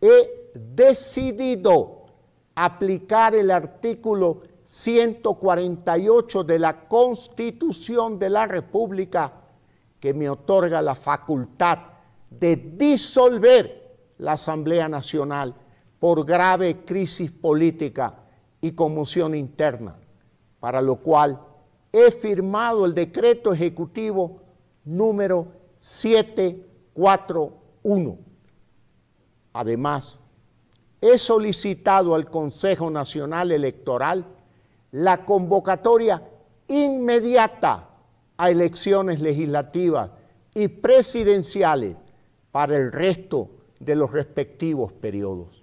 he decidido aplicar el artículo 148 de la Constitución de la República que me otorga la facultad de disolver la Asamblea Nacional por grave crisis política y conmoción interna, para lo cual he firmado el decreto ejecutivo número 741. Además, he solicitado al Consejo Nacional Electoral la convocatoria inmediata a elecciones legislativas y presidenciales para el resto de los respectivos periodos.